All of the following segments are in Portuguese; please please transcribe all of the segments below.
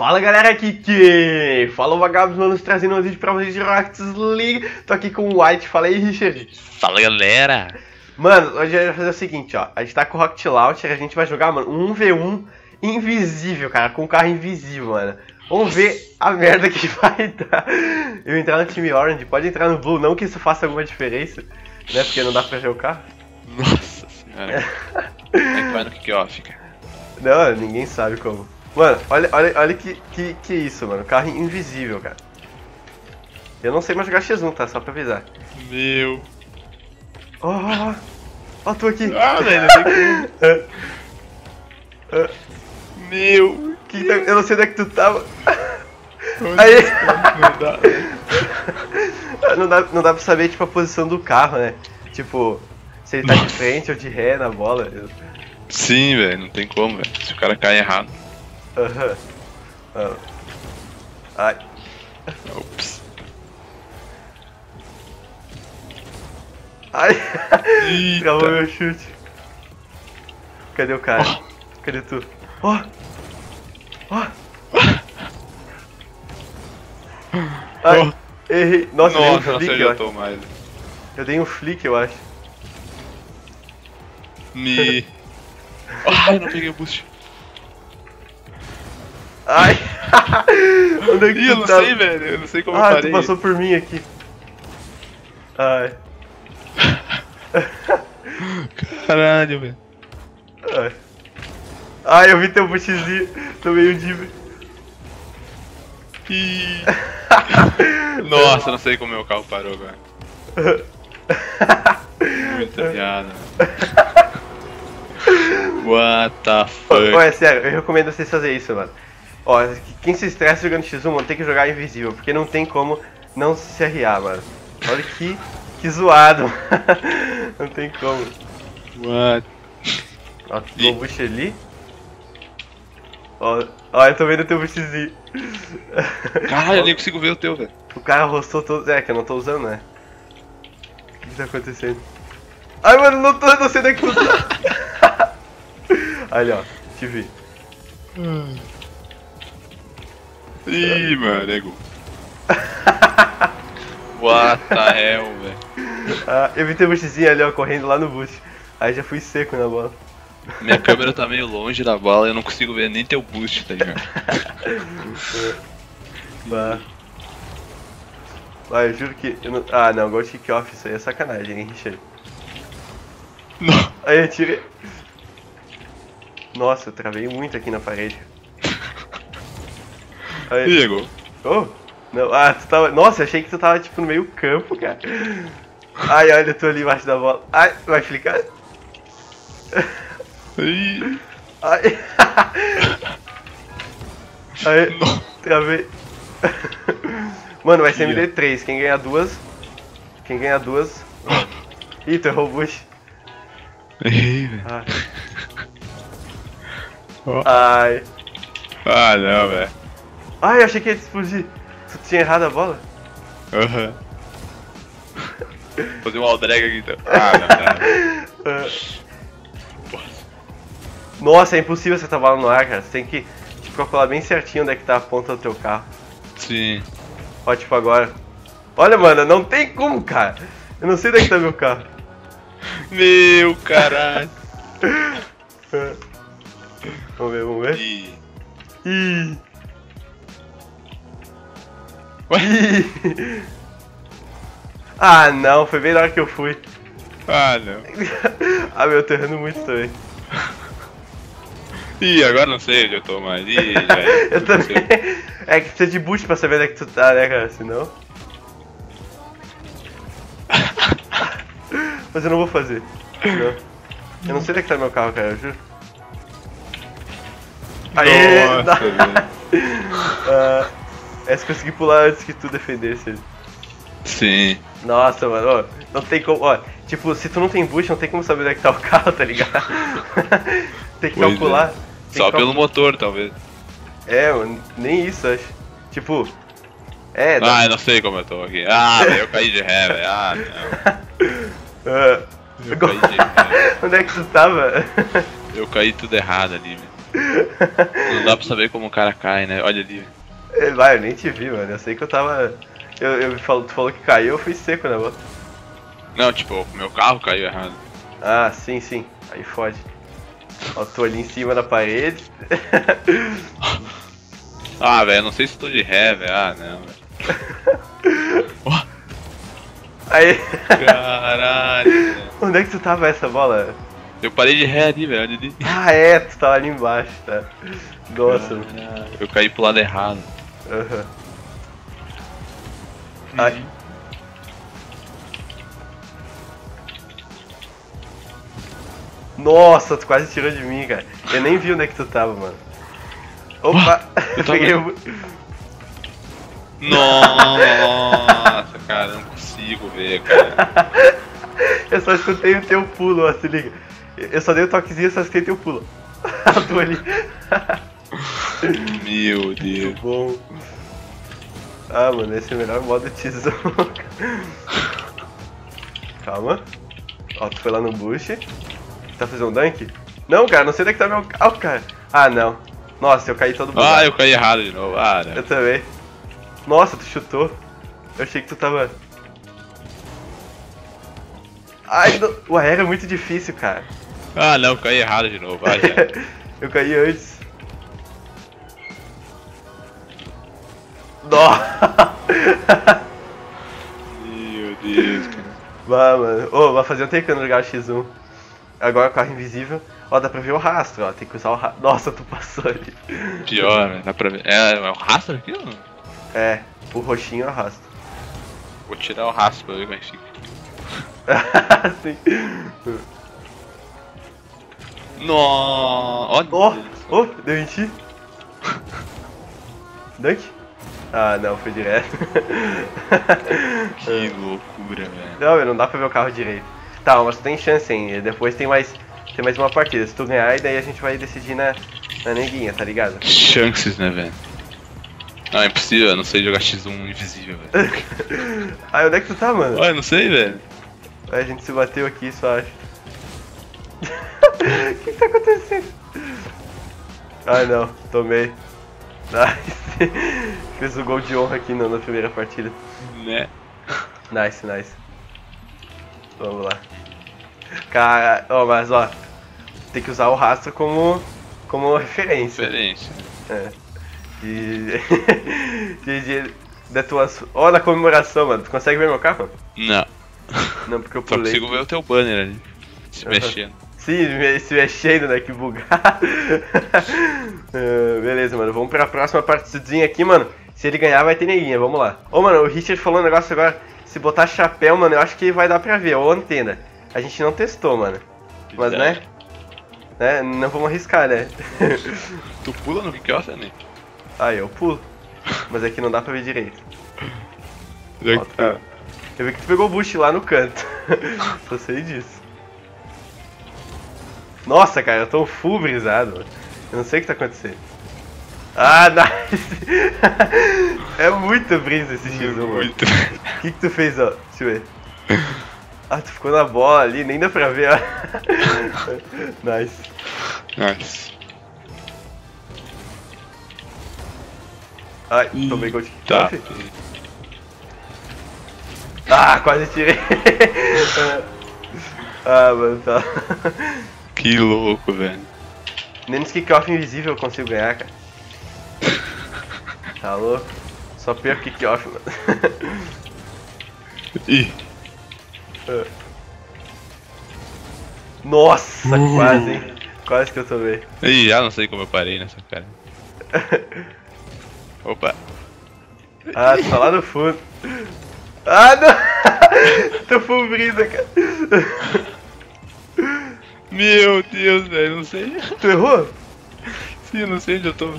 Fala galera, aqui que fala o Vagabos Manos trazendo um vídeo pra vocês de Rockets League. Tô aqui com o White, fala aí Richard. Fala galera! Mano, hoje a gente vai fazer o seguinte, ó. A gente tá com o Rocket Launcher, a gente vai jogar, mano, um 1v1 invisível, cara, com um carro invisível, mano. Vamos ver a merda que vai dar. Eu entrar no time Orange, pode entrar no Blue, não que isso faça alguma diferença, né? Porque não dá pra carro. Nossa senhora. Como é que vai no kickoff, cara? Não, ninguém sabe como. Mano, olha, olha, olha que, que, que isso, mano. Carro invisível, cara. Eu não sei mais jogar X1, tá? Só pra avisar. Meu. Ó, ó, ó. Tu aqui. Ah, velho, tem como. Meu. Que tá- Eu não sei onde é que tu tava. Onde Aí. Não dá, velho. Não dá, não dá pra saber, tipo, a posição do carro, né? Tipo, se ele tá de frente ou de ré na bola. Sim, velho, não tem como, velho. Se o cara cai errado. Aham. Ah. Ai. Ops. Ai. Travou meu chute. Cadê o cara? Cadê tu? Ó! Ó! Ai, Ó. errei. Nossa, eu dei um Nossa, flick, eu acho. mais. Eu dei um flick, eu acho. Me. Ai, não peguei o boost. Ai! Onde é que Ih, eu não tava? sei, velho. Eu não sei como eu Ah, parei. tu passou por mim aqui. Ai. Caralho, velho. Ai. Ai, eu vi teu bootzinho. Tomei um div. Ih. Nossa, não sei como meu carro parou agora. Muita piada. What the fuck? Ó, é sério, eu recomendo vocês fazerem isso, mano. Ó, quem se estressa jogando X1, mano, tem que jogar invisível, porque não tem como não se arriar, mano. Olha que, que zoado. não tem como. What? Ó, um boost ali. Ó, ó, eu tô vendo teu boostzinho. Caralho, eu nem consigo ver o teu, velho. O cara rostou todo. É, que eu não tô usando, né? O que, que tá acontecendo? Ai, mano, não tô, não sei onde é que tu tá. Ali, ó, te vi. Ih, mano, nego. What the hell, velho. Ah, eu vi teu boostzinho ali, ó, correndo lá no boost. Aí já fui seco na bola. Minha câmera tá meio longe da bala e eu não consigo ver nem teu boost, tá ligado? Bah. Ah, eu juro que. Eu não... Ah, não, gol de kickoff, isso aí é sacanagem, hein, Richard? Não. Aí eu tirei. Nossa, eu travei muito aqui na parede. Aí. Nego. Oh! Não, ah, tu tava. Nossa, achei que tu tava tipo no meio campo, cara. Ai, olha, eu tô ali embaixo da bola. Ai, vai explicar? Ih. Ai. Aí, travei. Mano, vai ser Ih, ó. MD3. Quem ganhar duas. Quem ganhar duas. Ih, tu errou o bush. Errei, velho. Ai. Ó. Ai. Ah, não, velho. Ai, eu achei que ia explodir. Tu tinha errado a bola? Aham. Fazer um all drag aqui então. Ah, não, não. Ah. Nossa, é impossível acertar a bola no ar, cara. Você tem que tipo, calcular bem certinho onde é que tá a ponta do teu carro. Sim. Ó, tipo agora. Olha, mano, não tem como, cara. Eu não sei onde é que tá meu carro. Meu caralho. Ah. Vamos ver, vamos ver. Ih. Ih. Ah, não, foi bem na hora que eu fui. Ah, não. ah, meu, eu tô errando muito também. Ih, agora não sei onde eu tô mais. Ih. Eu não também. É que precisa de boost pra saber onde é que tu tá, né, cara? Senão. Mas eu não vou fazer. Não. Eu não sei onde é que tá meu carro, cara, eu juro. Aê! Nossa. Ah, essa consegui pular antes que tu defendesse ele. Sim. Nossa, mano, ó, não tem como. Ó, tipo, se tu não tem boost, não tem como saber onde é que tá o carro, tá ligado? tem que Pois é. calcular. Tem Só que cal- pelo motor, talvez. É, mano, nem isso, acho. Tipo. É, dá- Ah, eu não sei como eu tô aqui. Ah, eu caí de ré, velho. Ah, não. Ah, Eu caí de ré. Onde é que tu tava? Eu caí tudo errado ali, velho. Não dá pra saber como o cara cai, né? Olha ali. vai, eu nem te vi, mano. Eu sei que eu tava. Eu, eu falo, tu falou que caiu, eu fui seco na boca. Não, tipo, meu carro caiu errado. Ah, sim, sim. Aí fode. Ó, tô ali em cima da parede. Ah, velho, não sei se tô de ré, velho. Ah, não, velho. Aí. Caralho. Onde é que tu tava essa bola? Eu parei de ré ali, velho. Ah, é, tu tava ali embaixo, tá? Nossa, mano. Caralho, Eu caí pro lado errado. Aham. Ai. Nossa, tu quase tirou de mim, cara. Eu nem vi onde é que tu tava, mano. Opa! eu Peguei o. Nossa, cara, eu não consigo ver, cara. Eu só escutei o teu pulo, ó, se liga. Eu só dei o toquezinho, só escutei teu pulo. tu ali. Meu Deus. Bom. Ah, mano, esse é o melhor modo tesouro. Calma. Ó, tu foi lá no bush. Tá fazendo um dunk? Não, cara, não sei onde é que tá meu carro, cara. Ah, não. Nossa, eu caí todo mundo. Ah, eu caí errado de novo. Ah, Eu né? também. Nossa, tu chutou. Eu achei que tu tava. Ai, não. O aéreo é muito difícil, cara. Ah, não, eu caí errado de novo. Ah, eu caí antes. Nossa! Meu Deus, cara. Mano. Ô, vai fazer um tempo que eu não jogava X1. Agora o carro invisível. Ó, dá pra ver o rastro, ó. Tem que usar o rastro. Nossa, tu passou ali. Pior, né? Dá pra ver. É, é o rastro aqui ou não? É, o roxinho é o rastro. Vou tirar o rastro pra ver como é que fica. Sim. Nossa! Ó, Olha. ó, deu em ti. Dunk? Ah, não, foi direto. Que loucura, velho. não, meu, não dá pra ver o carro direito. Tá, mas tu tem chance, hein? Depois tem mais, tem mais uma partida. Se tu ganhar, e daí a gente vai decidir na, na neguinha, tá ligado? Chances, né, velho? Não, é impossível, eu não sei jogar X1 invisível, velho. ah, onde é que tu tá, mano? Olha, não sei, velho. A gente se bateu aqui, só acho. O que, que tá acontecendo? Ai não, tomei. Nice. Fiz o gol de honra aqui na, na primeira partida. Né? Nice, nice. Vamos lá. Cara, ó, mas ó, tem que usar o rastro como, como referência. Diferente. É. De, de, de, da tuas. Ó, na comemoração, mano. Tu consegue ver meu carro? Não. Não, porque eu Só pulei. consigo ver o teu banner ali. Se Aham. mexendo. Me- se mexendo, né? Que bugado. Ah, beleza, mano. Vamos pra próxima partidinha aqui, mano. Se ele ganhar, vai ter neguinha. Vamos lá. Ô, mano, o Richard falou um negócio agora. Se botar chapéu, mano, eu acho que vai dar pra ver. Ou antena. A gente não testou, mano. Mas, né? né? Não vamos arriscar, né? Tu pula no kickoff, né? Aí, eu pulo. Mas aqui não dá pra ver direito. Ó, tá. Eu vi que tu pegou o bush lá no canto. Só sei disso. Nossa, cara, eu tô full brisado. Eu não sei o que tá acontecendo. Ah, nice! é muito brisa esse X1, mano. Muito. O que que tu fez, ó? Deixa eu ver. Ah, tu ficou na bola ali, nem dá pra ver, ó. nice. Nice. Ai, tomei gol de Tá. Ah, quase tirei. ah, mano, tá. Que louco, velho. Nem nos kickoff invisível eu consigo ganhar, cara. Tá louco? Só perco kickoff, mano. Ih. Nossa, quase, hein? Quase que eu tomei. Ih, já não sei como eu parei nessa cara. Opa. Ah, tu tá lá no fundo. Ah, não! Tô full brisa, cara. Meu Deus, velho, não sei. Tu errou? Sim, eu não sei onde eu tô.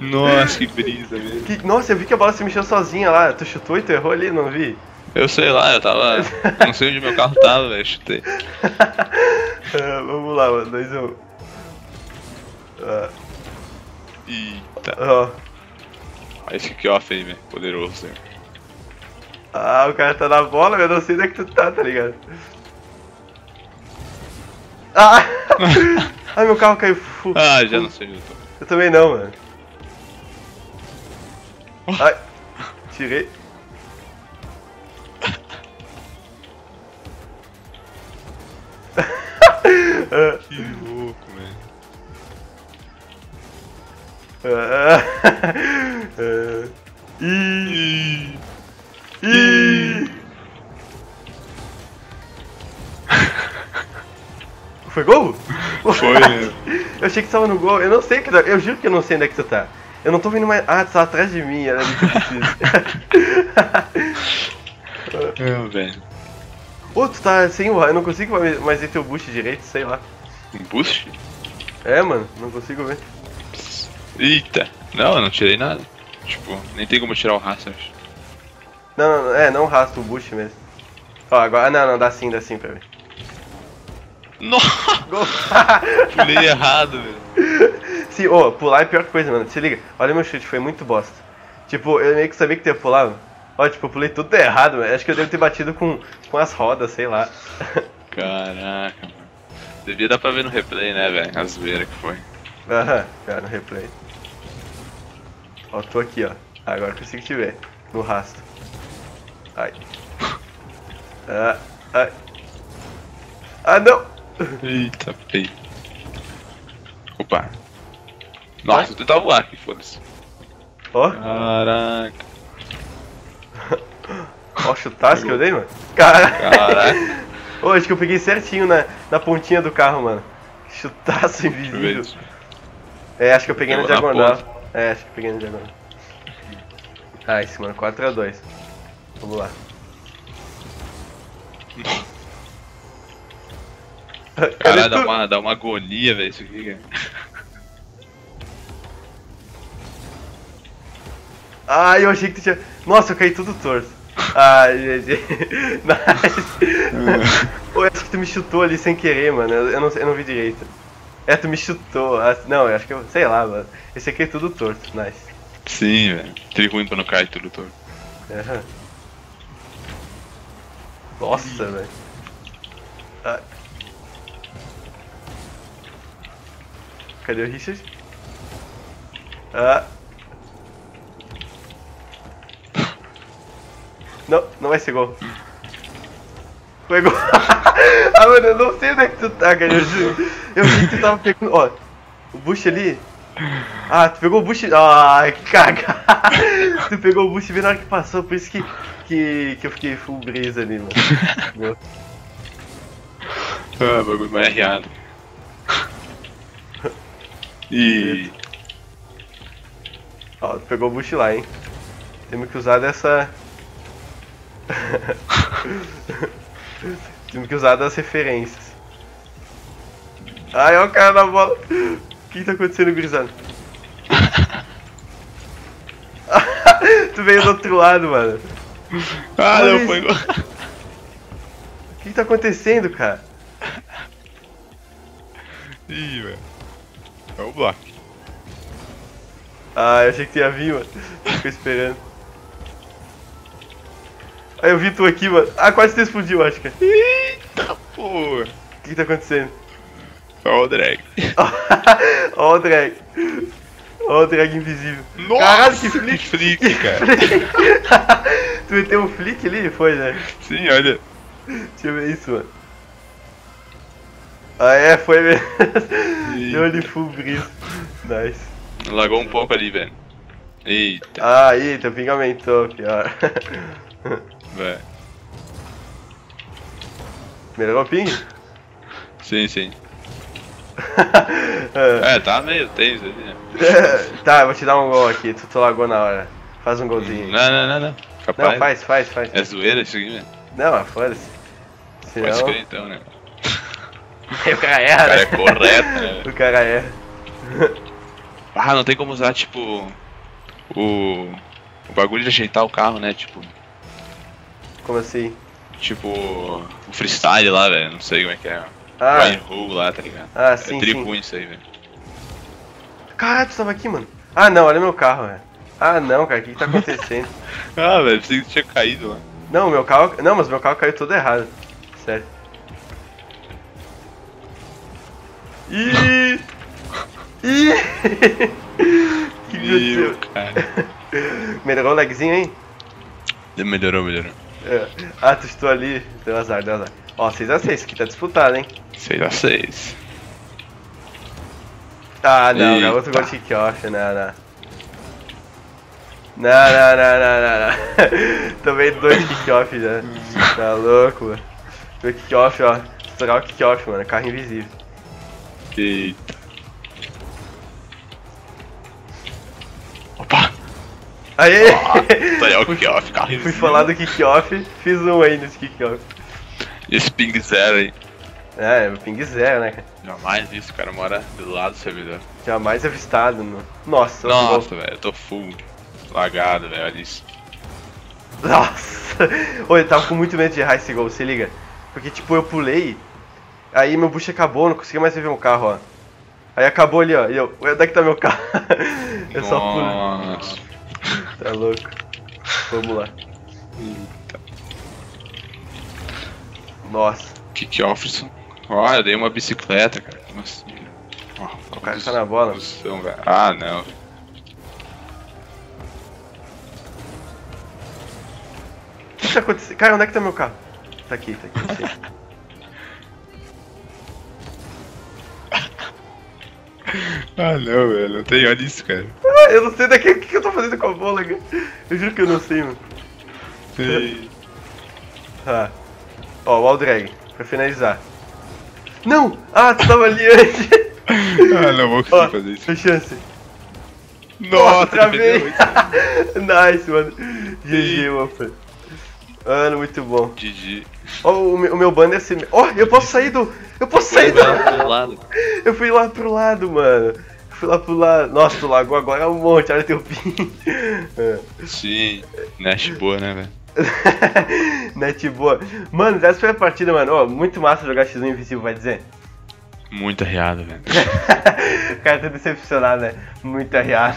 Nossa, que brisa, velho. Que- Nossa, eu vi que a bola se mexeu sozinha lá. Tu chutou e tu errou ali, não vi? Eu sei lá, eu tava. Não sei onde meu carro tava, velho. Chutei. Ah, vamos lá, mano. 2 1 Ah, Eita. ó. Olha esse kickoff aí, velho. Poderoso, velho. Ah, o cara tá na bola, eu não sei onde é que tu tá, tá ligado? Ah! Ai, meu carro caiu. Fu- Ah, já não sei onde eu tô. Eu também não, mano. Ai, tirei. Achei que você tava no gol. Eu não sei que. Eu juro que eu não sei onde é que tu tá. Eu não tô vendo mais. Ah, tu tá atrás de mim, era ali que eu preciso. É, velho. Ô, tu tá sem o. Eu não consigo mais- ver teu boost direito, sei lá. Um boost? É, mano, não consigo ver. Eita. Não, eu não tirei nada. Tipo, nem tem como tirar o rastro. acho. Não, não, é, não rasta o boost mesmo. Ó, agora. Ah, não, não, dá sim, dá sim pra ver. Nossa, pulei errado, velho. Sim, ô, pular é a pior coisa, mano. Se liga, olha meu chute, foi muito bosta. Tipo, eu meio que sabia que tu ia pular. Ó, tipo, eu pulei tudo errado, mano. Acho que eu devo ter batido com, com as rodas, sei lá. Caraca, mano. Devia dar pra ver no replay, né, velho? A zoeira que foi. Aham, cara, no replay. Ó, tô aqui, ó. Agora eu consigo te ver. No rastro. Ai. Ah, ai. Ah, não! Eita, feio. Opa. Nossa, vou tentar voar aqui, foda-se. Ó, Caraca. ó o chutaço que eu dei, mano. Caraca. Caraca. Ô, acho que eu peguei certinho na, na pontinha do carro, mano. Chutaço eu invisível. É, acho que eu peguei na Pegou na diagonal. É, acho que eu peguei na diagonal. Ah, esse mano, 4x2. Vamos lá. Caralho, dá uma, dá uma agonia, velho, isso aqui, cara. Ai, eu achei que tu tinha. Nossa, eu caí tudo torto. Ai, GG. Nice. Pô, acho que tu me chutou ali sem querer, mano. Eu, não, eu não vi direito. É, tu me chutou. Ah, Não, eu acho que eu. Sei lá, mano. Esse aqui é tudo torto. Nice. Sim, velho. Teve ruim pra não cair tudo todo. Aham. Nossa, velho. Ah. Cadê o Richard? Ah. Não, não vai ser gol. Foi gol. ah, mano, eu não sei onde é que tu tá, cara. Eu. Eu vi que tu tava pegando. Ó, o Bush ali. Ah, tu pegou o Bush. Ai, que caga. tu pegou o Bush bem na hora que passou, por isso que, que, que eu fiquei full brisa ali, mano. Ah, bagulho mais arriado. E. Ó, tu pegou o Bush lá, hein? Temos que usar dessa. Temos que usar das referências. Ai, ó o cara na bola. O que tá acontecendo, gurizada? tu veio do outro lado, mano. Ah, Olha não isso. foi gol. O que tá acontecendo, cara? Ih, velho. É o bloco. Ah, eu achei que tu ia vir, mano. Ficou esperando. Aí eu vi tu aqui, mano. Ah, quase tu explodiu, acho que. Eita porra. O que, que tá acontecendo? Ó o drag. Ó o drag. Ó o drag invisível. Nossa, Caralho, que flick. que flick, cara. tu meteu um flick ali? Foi, né? Sim, olha. Deixa eu ver isso, mano. Ah, é, foi mesmo. Deu ali full brisa. Nice. Lagou um pouco ali, velho. Eita, Ah, eita, o ping aumentou, pior. velho. Melhorou o ping? Sim, sim. É. Tá meio tenso ali, né? tá, eu vou te dar um gol aqui, tu, tu lagou na hora. Faz um golzinho. Não, não, não, não. Capaz. Não, faz, faz, faz. É zoeira isso aqui, velho? Não, foda-se. Senão... Pode crer então, né? O cara O erra, cara né? é correto, né? O cara erra. Ah, não tem como usar, tipo, o, o bagulho de ajeitar o carro, né? Tipo, Como assim? tipo, o freestyle lá, velho. Não sei como é que é. Ah, Ryan Roll lá, tá ligado? ah sim, é sim. tripo isso aí, velho. Caralho, tu tava aqui, mano. Ah, não, olha meu carro, velho. Ah, não, cara, o que, que tá acontecendo? Ah, velho, pensei que tinha caído lá. não, meu carro. Não, mas meu carro caiu todo errado. Sério. Ih! Ih! que Meu, cara. Melhorou o lagzinho, hein? Melhorou, melhorou. É. Ah, tu estou ali. Deu azar, deu azar. Ó, 6x6, aqui tá disputado, hein? 6x6. Ah, não, não, outro Eita. gol de kickoff, não, não. Não, não, não, não, não, não. Tomei dois kickoff já. Tá louco, mano. Meu kickoff, ó. Estourar o kickoff, mano. Carro invisível. Eita. Opa! Aê! Tá aí, o kickoff, Fui falar do kickoff, fiz um aí nesse kickoff. Esse ping zero aí. É, ping zero, né, cara? Jamais isso, o cara mora do lado do servidor. Jamais avistado. No... Nossa. Nossa, velho, eu tô full lagado, velho, olha isso. Nossa! Oi, eu tava com muito medo de errar esse gol, se liga. Porque, tipo, eu pulei, aí meu bucho acabou, não consegui mais ver meu carro, ó. Aí acabou ali, ó, e eu, onde é que tá meu carro? eu só. Nossa. Tá louco. Vamos lá. Nossa, Kickoff. Ó, eu dei uma bicicleta, cara. Como assim? Ó, o cara tá na bola. Ah, não. O que tá acontecendo? Cara, onde é que tá meu carro? Tá aqui, tá aqui, Ah, não, velho. Não tem, olha isso, cara. Ah, eu não sei daqui o que que eu tô fazendo com a bola, cara. Eu juro que eu não sei, mano. Tem. Ah. Ó, o Aldrag, pra finalizar. Não! Ah, tu tava ali antes! Ah, não vou conseguir Ó, fazer isso. tem chance. Nossa, travei! nice, mano. GG, mano. Mano, muito bom. GG. Ó, o meu, o meu banner é assim. Ó, eu posso sair do. Eu posso sair do. do lado. Eu fui lá pro lado, mano. Eu fui lá pro lado. Nossa, tu lagou agora um monte, olha teu pin. É. Sim. Nash boa, né, velho? Net boa. Mano, essa foi a partida, mano. Ó, muito massa jogar X1 invisível, vai dizer. Muito arriado, velho. o cara tá decepcionado, né? Muito arriado.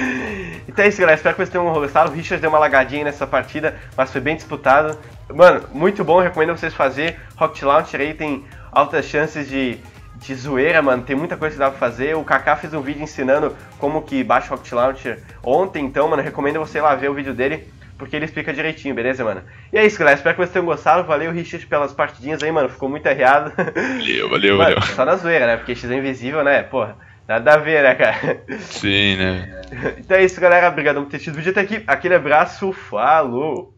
então é isso, galera. Espero que vocês tenham gostado. O Richard deu uma lagadinha nessa partida, mas foi bem disputado. Mano, muito bom. Recomendo vocês fazer. Rocket Launcher aí tem altas chances de, de zoeira, mano. Tem muita coisa que dá pra fazer. O Kaká fez um vídeo ensinando como que baixa o Rocket Launcher ontem, então, mano. Recomendo você ir lá ver o vídeo dele. Porque ele explica direitinho, beleza, mano? E é isso, galera. Espero que vocês tenham gostado. Valeu, Richard, pelas partidinhas aí, mano. Ficou muito arriado. Valeu, valeu, Mano, valeu. só na zoeira, né? Porque X é invisível, né? Porra, nada a ver, né, cara? Sim, né? Então é isso, galera. Obrigado por ter assistido o vídeo até aqui. Aquele abraço, falou!